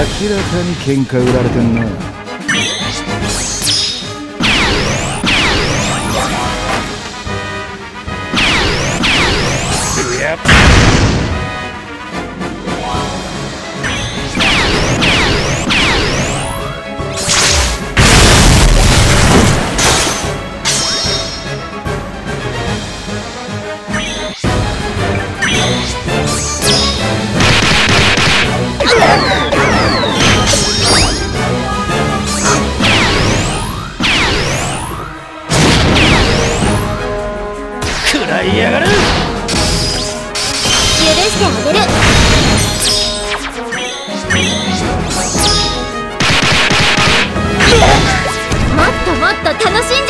明らかに喧嘩売られてんない上がる。許してあげる。もっともっと楽しんじ